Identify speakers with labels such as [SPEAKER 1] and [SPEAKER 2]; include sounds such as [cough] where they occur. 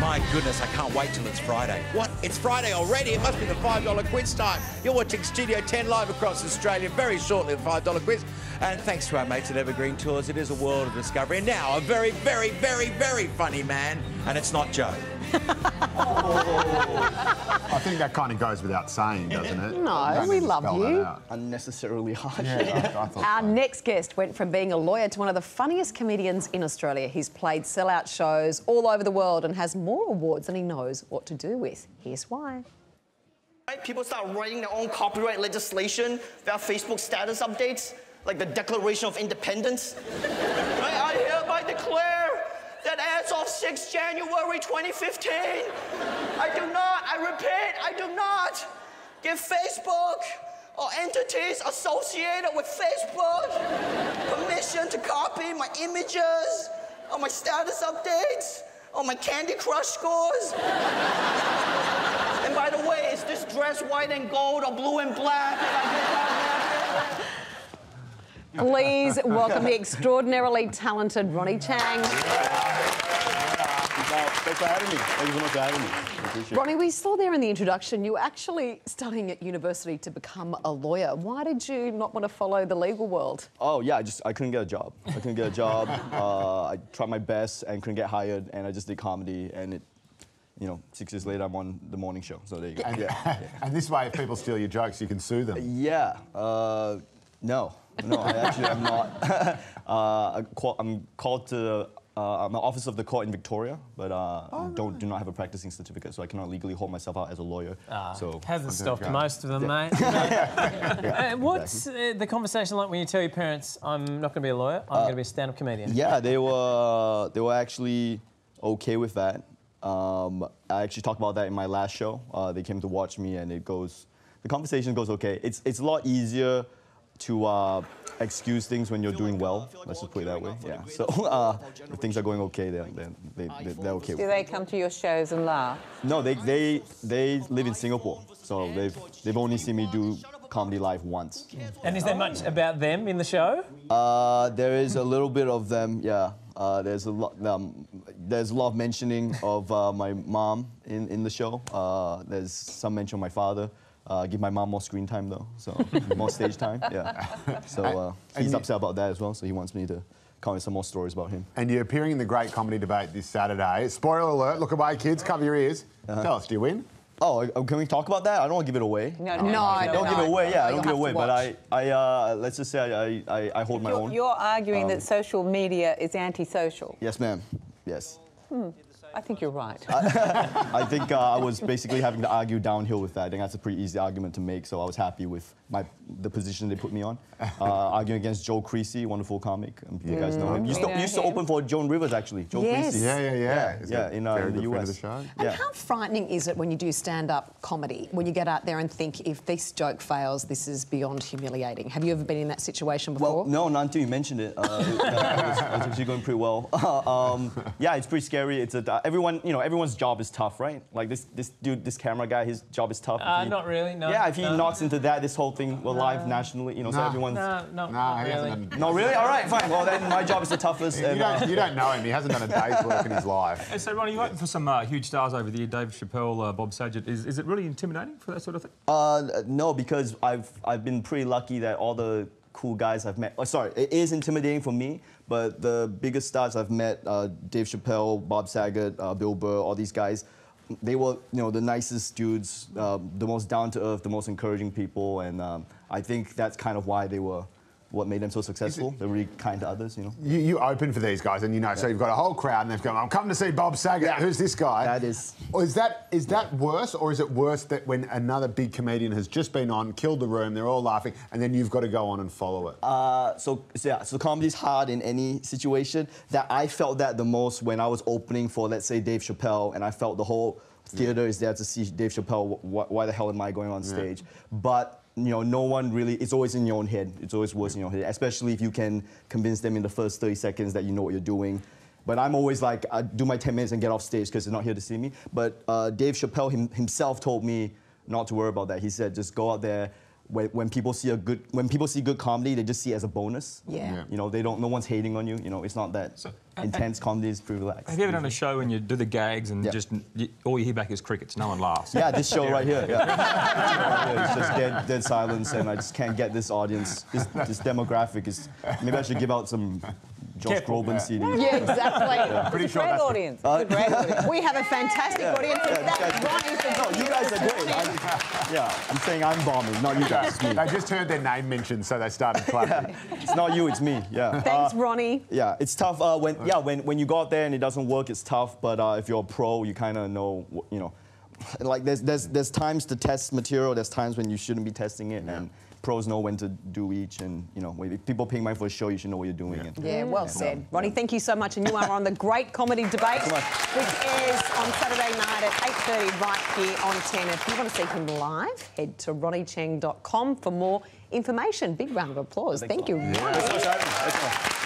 [SPEAKER 1] My goodness, I can't wait till it's Friday. What? It's Friday already? It must be the $5 quiz time. You're watching Studio 10 live across Australia very shortly, the $5 quiz. And thanks to our mates at Evergreen Tours, it is a world of discovery. And now, a very, very, very, very funny man, and it's not Joe.
[SPEAKER 2] I think that kind of goes without saying, doesn't it?
[SPEAKER 3] No,
[SPEAKER 2] You
[SPEAKER 3] we love
[SPEAKER 2] spell
[SPEAKER 3] you.
[SPEAKER 4] Unnecessarily harsh.
[SPEAKER 2] Yeah, I, I
[SPEAKER 3] Our
[SPEAKER 2] so.
[SPEAKER 3] next guest went from being a lawyer to one of the funniest comedians in Australia. He's played sellout shows all over the world and has more awards than he knows what to do with. Here's why.
[SPEAKER 5] People start writing their own copyright legislation via Facebook status updates, like the Declaration of Independence. 6 January 2015. I do not, I repeat, I do not give Facebook or entities associated with Facebook permission to copy my images or my status updates or my Candy Crush scores. and by the way, is this dress white and gold or blue and black?
[SPEAKER 3] Please welcome the extraordinarily talented Ronny Chieng.
[SPEAKER 4] Thanks for having me. Thank you so much for having me. I appreciate it.
[SPEAKER 3] Ronny, we saw there in the introduction you were actually studying at university to become a lawyer. Why did you not want to follow the legal world?
[SPEAKER 4] Oh yeah, I just I couldn't get a job. I couldn't get a job. [laughs] uh, I tried my best and couldn't get hired, and I just did comedy, and it, you know, six years later I'm on the morning show. So there you go.
[SPEAKER 2] And,
[SPEAKER 4] Yeah. [laughs]
[SPEAKER 2] and this way, if people steal your jokes, you can sue them.
[SPEAKER 4] Yeah. Uh, no. No, I actually am not. [laughs] uh, I call, I'm called to. Uh, I'm an officer of the court in Victoria, but uh, don't do not have a practicing certificate, so I cannot legally hold myself out as a lawyer. so
[SPEAKER 6] Hasn't stopped
[SPEAKER 2] go.
[SPEAKER 6] most of them, mate. [laughs] Uh, what's uh, the conversation like when you tell your parents, I'm not going to be a lawyer, I'm going to be a stand up comedian?
[SPEAKER 4] Yeah, they were they were actually okay with that. Um, I actually talked about that in my last show. Uh, they came to watch me, and it goes. The conversation goes okay. It's it's a lot easier to uh, excuse things when you're doing well. Let's just put it that way. Yeah. So [laughs] uh, if things are going okay, then then they, they, they're okay.
[SPEAKER 7] Do
[SPEAKER 4] With it.
[SPEAKER 7] they come to your shows and laugh?
[SPEAKER 4] No, they they they live in Singapore, so they've they've only seen me do comedy live once.
[SPEAKER 6] And is there much about them in the show?
[SPEAKER 4] Uh, there is a little bit of them, yeah. Uh, there's a lot. Um, there's a lot of mentioning of uh, my mom in, in the show. Uh, there's some mention of my father. Uh, give my mom more screen time though, so [laughs] more stage time. Yeah. [laughs] So uh, he's upset about that as well. So he wants me to come with some more stories about him.
[SPEAKER 2] And you're appearing in the Great Comedy Debate this Saturday. Spoiler alert, look away, kids, cover your ears.
[SPEAKER 4] Uh-huh.
[SPEAKER 2] Tell us, do you win?
[SPEAKER 4] Oh, uh, can we talk about that? I don't want to give it away.
[SPEAKER 7] No,
[SPEAKER 3] No, no.
[SPEAKER 4] Don't give it away. Yeah, I don't give it away. But. I, I uh, let's just say I, I, I hold my
[SPEAKER 7] You're,
[SPEAKER 4] own.
[SPEAKER 7] you're arguing
[SPEAKER 4] Um,
[SPEAKER 7] that social media is antisocial.
[SPEAKER 4] Yes, ma'am. Yes.
[SPEAKER 7] I think you're right. [laughs]
[SPEAKER 4] I think uh, I was basically having to argue downhill with that. I think that's a pretty easy argument to make, so I was happy with my the position they put me on. [laughs] Uh, arguing against Joel Creasey, wonderful comic. Um, you guys know him. Used to,
[SPEAKER 7] We know
[SPEAKER 4] used to open for Joan Rivers, actually. Joe
[SPEAKER 3] Yes.
[SPEAKER 4] Creasey.
[SPEAKER 2] Yeah, yeah, yeah. Is
[SPEAKER 4] yeah, in, uh, in the
[SPEAKER 2] good friend of
[SPEAKER 4] US.
[SPEAKER 2] the?
[SPEAKER 3] And
[SPEAKER 4] Yeah.
[SPEAKER 3] how frightening is it when you do stand up comedy, when you get out there and think, if this joke fails, this is beyond humiliating? Have you ever been in that situation before?
[SPEAKER 4] Well, no, not until you mentioned it. Uh, [laughs] it- uh, it was, it was actually going pretty well. um, yeah, it's pretty scary. It's a, everyone, you know, everyone's job is tough, right? Like this, this dude, this camera guy, his job is tough. If
[SPEAKER 6] Uh,
[SPEAKER 4] he-
[SPEAKER 6] not really, no,
[SPEAKER 4] Yeah, if he
[SPEAKER 6] no.
[SPEAKER 4] knocks into that, this whole thing will live nationally, you know, so
[SPEAKER 2] No.
[SPEAKER 4] everyone's.
[SPEAKER 6] No, no,
[SPEAKER 2] Nah,
[SPEAKER 6] not
[SPEAKER 2] he
[SPEAKER 6] really.
[SPEAKER 2] hasn't done.
[SPEAKER 4] No, really? [laughs] All right, fine. Well, then my job is the toughest.
[SPEAKER 2] You
[SPEAKER 4] and, uh,
[SPEAKER 2] don't, you don't know him. He hasn't done a day's work in his life.
[SPEAKER 8] Hey, so, Ronny, you worked for some uh, huge stars over the year, Dave Chappelle, uh, Bob Saget. Is, is it really intimidating for that sort of thing?
[SPEAKER 4] Uh, no, because I've I've been pretty lucky that all the cool guys I've met. Oh, sorry, it is intimidating for me, but the biggest stars I've met, uh, Dave Chappelle, Bob Saget, uh, Bill Burr, all these guys, they were you know the nicest dudes, uh, the most down to earth, the most encouraging people, and um, I think that's kind of why they were. What made them so successful? They're really kind to others, you know.
[SPEAKER 2] You, you open for these guys, and you know, so you've got a whole crowd, and they've gone, "I'm coming to see Bob Saget. Who's this guy?"
[SPEAKER 4] That is-
[SPEAKER 2] Or is that is that worse, or is it worse that when another big comedian has just been on, killed the room, they're all laughing, and then you've got to go on and follow it?
[SPEAKER 4] Uh, so, so yeah, so comedy's hard in any situation. That I felt that the most when I was opening for, let's say, Dave Chappelle, and I felt the whole theater is there to see Dave Chappelle. Wh- why the hell am I going on stage? But you know, no one really. It's always in your own head. It's always worse in your head, especially if you can convince them in the first 30 seconds that you know what you're doing. But I'm always like, I do my 10 minutes and get off stage because they're not here to see me. But uh, Dave Chappelle him, himself told me not to worry about that. He said, just go out there, when, when people see a good when people see good comedy, they just see it as a bonus.
[SPEAKER 3] Yeah. Yeah.
[SPEAKER 4] You know, they don't. No one's hating on you. You know, it's not that intense comedy is pretty relaxed.
[SPEAKER 8] Have you ever done a show and you do the gags and
[SPEAKER 4] Yeah.
[SPEAKER 8] just you, all you hear back is crickets? No one laughs.
[SPEAKER 4] Yeah, this show [laughs] right here. Yeah. Right [laughs] here, it's just dead, dead silence, and I just can't get this audience. This, this demographic is. Maybe I should give out some Josh
[SPEAKER 8] Careful.
[SPEAKER 4] Groban CDs.
[SPEAKER 3] Yeah, exactly.
[SPEAKER 2] Pretty
[SPEAKER 7] It's a
[SPEAKER 2] sure
[SPEAKER 7] great
[SPEAKER 2] that's
[SPEAKER 7] audience.
[SPEAKER 4] Uh,
[SPEAKER 7] It's a great [laughs] audience.
[SPEAKER 3] We have a fantastic audience.
[SPEAKER 4] Yeah,
[SPEAKER 3] That's
[SPEAKER 4] you guys-
[SPEAKER 3] Ronny for
[SPEAKER 4] No, you guys are great. I, yeah, I'm saying I'm bombing, not you guys. It's me.
[SPEAKER 2] They just heard their name mentioned, so they started [laughs] clapping.
[SPEAKER 4] It's not you, it's me. Yeah.
[SPEAKER 3] Thanks,
[SPEAKER 4] Uh,
[SPEAKER 3] Ronny.
[SPEAKER 4] Yeah, it's tough. Uh, when yeah, when, when you go out there and it doesn't work, it's tough. But uh, if you're a pro, you kind of know, you know, [laughs] like there's there's there's times to test material. There's times when you shouldn't be testing it, and pros know when to do each. And you know, if people paying money for a show, you should know what you're doing. And,
[SPEAKER 3] Yeah, well said. Um, Ronny, thank you so much. And you are on the Great Comedy [laughs] Debate, which airs on Saturday night at 8.30 right here on 10. If you want to see him live, head to ronnychieng.com for more information. Big round of applause. Thank you,
[SPEAKER 4] Ronny.